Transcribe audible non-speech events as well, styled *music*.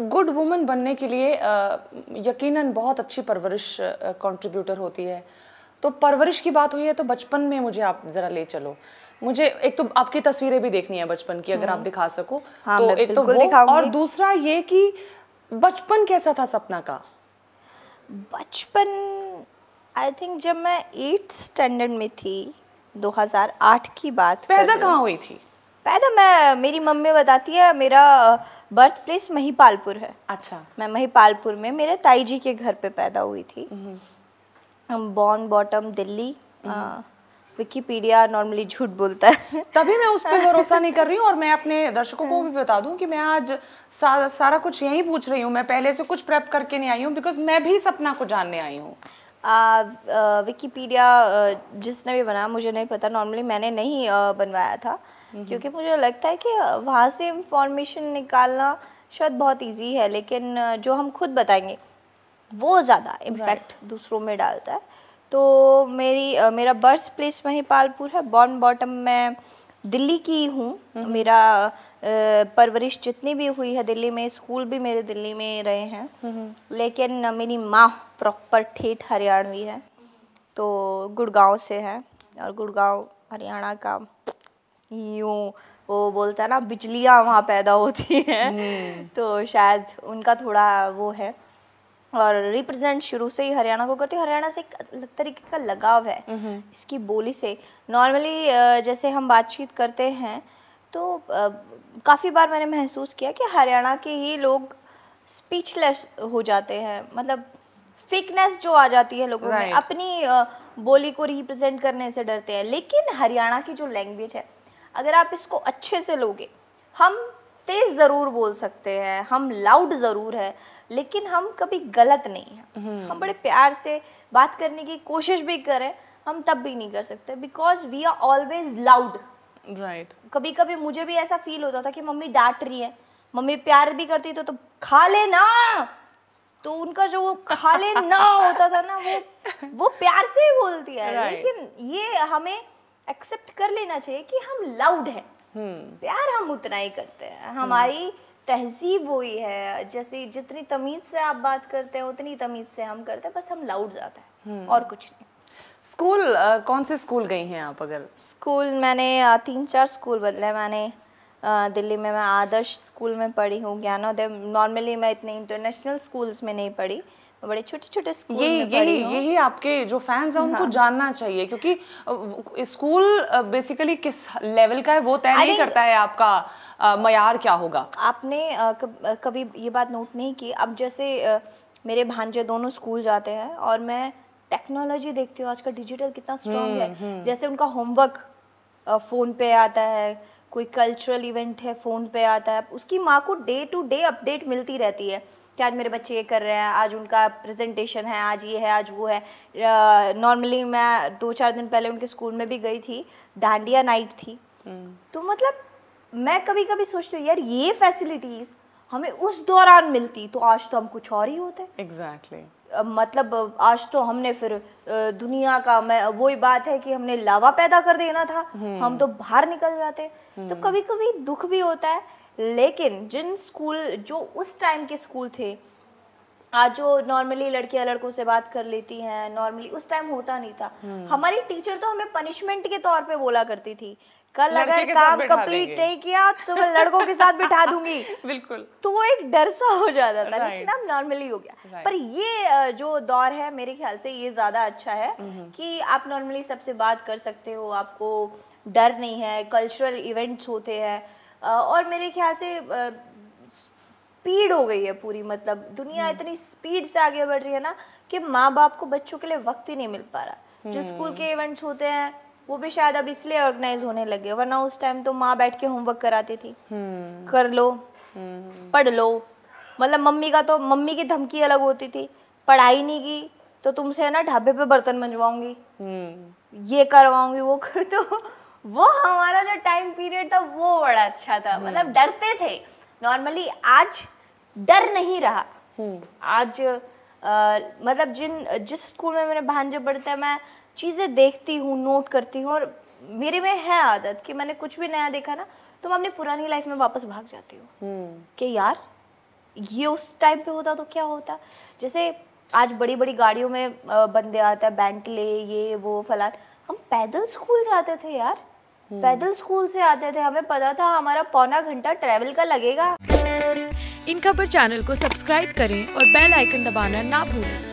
Good woman बनने के लिए यकीनन बहुत अच्छी परवरिश कंट्रीब्यूटर होती है। तो परवरिश की बात हुई है तो बचपन में मुझे आप जरा ले चलो। मुझे एक तो आपकी तस्वीरें भी देखनी है बचपन की अगर आप दिखा सको। हाँ, तो एक तो वो और दूसरा ये कि बचपन कैसा था सपना का? बचपन आई थिंक जब मैं एट्थ स्टैंडर्ड में थी 2008 की बात पैदा कहाँ हुई थी? पैदा मैं मेरी मम्मी बताती है मेरा बर्थ प्लेस महीपालपुर है। अच्छा। मैं महीपालपुर में मेरे ताई जी के घर पे पैदा हुई थी। हम born bottom Delhi Wikipedia normally झूठ बोलता है। तभी मैं उस पर भरोसा नहीं कर रही हूँ और मैं अपने दर्शकों को *laughs* भी बता दूँ कि मैं आज सा, सारा कुछ यही पूछ रही हूँ। मैं पहले से कुछ प्रेप करके नहीं आई हूँ बिकॉज़ मैं भी सपना को जानने आई हूँ। विकीपीडिया जिसने भी बनाया मुझे नहीं पता। नॉर्मली मैंने नहीं बनवाया था। क्योंकि मुझे लगता है कि वहाँ से इंफॉर्मेशन निकालना शायद बहुत इजी है लेकिन जो हम खुद बताएँगे वो ज़्यादा इम्पैक्ट right. दूसरों में डालता है। तो मेरी मेरा बर्थ प्लेस वहीं पालपुर है बॉर्न बॉटम मैं दिल्ली की हूँ मेरा परवरिश जितनी भी हुई है दिल्ली में स्कूल भी मेरे दिल्ली में रहे हैं। लेकिन मेरी माँ प्रॉपर ठेठ हरियाणवी है तो गुड़गांव से है और गुड़गांव हरियाणा का यूँ वो बोलता है ना बिजलियाँ वहाँ पैदा होती हैं। तो शायद उनका थोड़ा वो है। और रिप्रेजेंट शुरू से ही हरियाणा को करती हूँ। हरियाणा से एक तरीके का लगाव है इसकी बोली से। नॉर्मली जैसे हम बातचीत करते हैं तो काफ़ी बार मैंने महसूस किया कि हरियाणा के ही लोग स्पीचलेस हो जाते हैं। मतलब फिकनेस जो आ जाती है लोगों में अपनी बोली को रिप्रेजेंट करने से डरते हैं। लेकिन हरियाणा की जो लैंग्वेज है अगर आप इसको अच्छे से लोगे हम तेज ज़रूर बोल सकते हैं हम लाउड ज़रूर है लेकिन हम कभी गलत नहीं हैं। हम बड़े प्यार से बात करने की कोशिश भी करें हम तब भी नहीं कर सकते because we are always loud right कभी कभी मुझे भी ऐसा फील होता था कि मम्मी डांट रही है मम्मी प्यार भी करती तो, तो खा ले ना। तो उनका जो वो खा ले ना होता था ना वो वो प्यार से ही बोलती है। *laughs* Right. लेकिन ये हमें एक्सेप्ट कर लेना चाहिए कि हम लाउड हैं। प्यार हम उतना ही करते हैं। हमारी तहजीब वही है। जैसे जितनी तमीज से आप बात करते हैं उतनी तमीज से हम करते हैं बस हम लाउड ज़्यादा है। और कुछ नहीं। स्कूल अ, कौन से स्कूल गई हैं आप अगर? स्कूल मैंने तीन चार स्कूल बदले मैंने। दिल्ली में मैं आदर्श स्कूल में पढ़ी हूँ ज्ञानोदय। नॉर्मली मैं इतने इंटरनेशनल स्कूल्स में नहीं पढ़ी। बड़े छोटे छोटे स्कूल ये में पढ़ी यही यही आपके जो फैंस हैं उनको जानना चाहिए क्योंकि स्कूल बेसिकली किस लेवल का है वो तय नहीं करता है आपका मैार क्या होगा। आपने कभी ये बात नोट नहीं की। अब जैसे मेरे भांजे दोनों स्कूल जाते हैं और मैं टेक्नोलॉजी देखती हूँ आजकल डिजिटल कितना स्ट्रांग है। जैसे उनका होमवर्क फ़ोन पे आता है कोई कल्चरल इवेंट है फ़ोन पे आता है उसकी माँ को डे टू डे अपडेट मिलती रहती है। कि आज मेरे बच्चे ये कर रहे हैं आज उनका प्रेजेंटेशन है आज ये है आज वो है। नॉर्मली मैं दो चार दिन पहले उनके स्कूल में भी गई थी डांडिया नाइट थी। तो मतलब मैं कभी कभी सोचती हूँ यार ये फैसिलिटीज़ हमें उस दौरान मिलती तो आज तो हम कुछ और ही होते। एग्जैक्टली अ, मतलब आज तो हमने फिर दुनिया का मैं वही बात है कि हमने लावा पैदा कर देना था हम तो बाहर निकल जाते। तो कभी कभी दुख भी होता है लेकिन जिन स्कूल जो उस टाइम के स्कूल थे आज जो नॉर्मली लड़कियाँ लड़कों से बात कर लेती हैं नॉर्मली उस टाइम होता नहीं था। हमारी टीचर तो हमें पनिशमेंट के तौर पे बोला करती थी। कल अगर काम कंप्लीट नहीं किया तो मैं लड़कों के साथ बिठा *laughs* दूँगी। बिल्कुल। तो वो एक डर सा हो जाता था. लेकिन अब नॉर्मली हो गया। पर ये जो दौर है मेरे ख्याल से ये ज़्यादा अच्छा है कि आप नॉर्मली सबसे बात कर सकते हो आपको डर नहीं है कल्चरल इवेंट्स होते हैं और मेरे ख्याल से स्पीड हो गई है पूरी मतलब दुनिया इतनी स्पीड से आगे बढ़ रही है ना कि माँ बाप को बच्चों के लिए वक्त ही नहीं मिल पा रहा। जो स्कूल के इवेंट्स होते हैं वो भी शायद अब इसलिए ऑर्गेनाइज होने लगे वरना उस टाइम तो माँ बैठ के होमवर्क कराती थी। कर लो पढ़ लो। मतलब मम्मी का तो मम्मी की धमकी अलग होती थी पढ़ाई नहीं की तो तुमसे है ना ढाबे पे बर्तन मंजवाऊँगी। हम्म। ये करवाऊँगी वो कर तो वो हमारा जो टाइम पीरियड था वो बड़ा अच्छा था। मतलब डरते थे। नॉर्मली आज डर नहीं रहा। आज अ, मतलब जिन जिस स्कूल में मेरे भांजे पढ़ते हैं मैं चीज़ें देखती हूँ नोट करती हूँ और मेरे में है आदत कि मैंने कुछ भी नया देखा ना तो मैं अपनी पुरानी लाइफ में वापस भाग जाती हूँ। कि यार ये उस टाइम पे होता तो क्या होता? जैसे आज बड़ी बड़ी गाड़ियों में बंदे आता है बेंटले ये वो फलान। हम पैदल स्कूल जाते थे यार। पैदल स्कूल से आते थे हमें पता था हमारा पौना घंटा ट्रेवल का लगेगा। इनका पर चैनल को सब्सक्राइब करें और बेल आइकन दबाना ना भूलें।